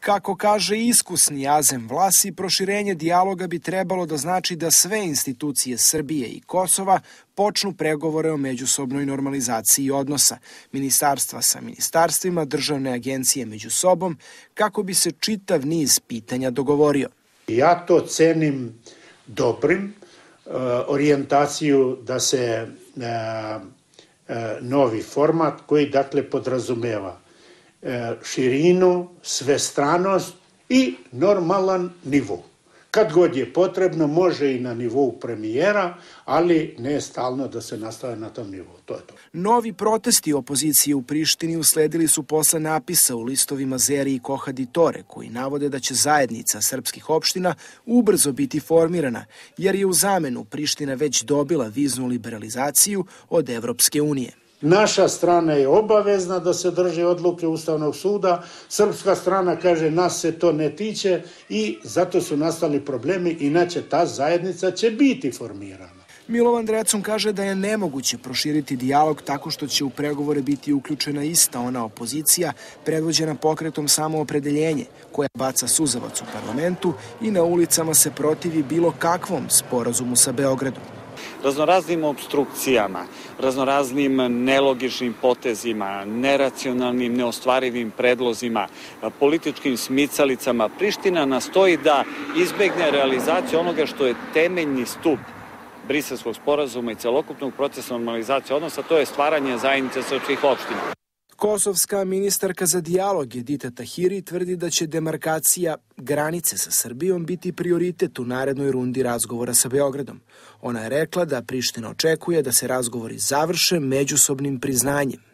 Kako kaže iskusni Azem Vlasi, proširenje dijaloga bi trebalo da znači da sve institucije Srbije i Kosova počnu pregovore o međusobnoj normalizaciji odnosa, ministarstva sa ministarstvima, državne agencije među sobom, kako bi se čitav niz pitanja dogovorio. Ja to cenim dobrim, e, orijentaciju da se e, e, novi format koji dakle podrazumeva širinu, svestranost i normalan nivo. Kad god je potrebno, može i na nivou premijera, ali ne stalno da se nastave na tom nivou. To je to. Novi protesti opozicije u Prištini usledili su posle napisa u listovima Zeri i Kohadi Tore, koji navode da će zajednica srpskih opština ubrzo biti formirana, jer je u zamenu Priština već dobila viznu liberalizaciju od Evropske unije. Naša strana je obavezna da se drži odluke Ustavnog suda, srpska strana kaže nas se to ne tiče i zato su nastali problemi, inače ta zajednica će biti formirana. Milovan Drecun kaže da je nemoguće proširiti dijalog tako što će u pregovore biti uključena ista ona opozicija predvođena pokretom samoopredeljenje koja baca suzavac u parlamentu i na ulicama se protivi bilo kakvom sporazumu sa Beogradom raznoraznim obstrukcijama, raznoraznim nelogičnim potezima, neracionalnim, neostvarivim predlozima, političkim smicalicama, Priština nastoji da izbegne realizaciju onoga što je temeljni stup briselskog sporazuma i celokupnog procesa normalizacije odnosa, to je stvaranje zajednice srpskih opština. Kosovska ministarka za dijalog Edita Tahiri tvrdi da će demarkacija granice sa Srbijom biti prioritet u narednoj rundi razgovora sa Beogradom. Ona je rekla da Priština očekuje da se razgovori završe međusobnim priznanjem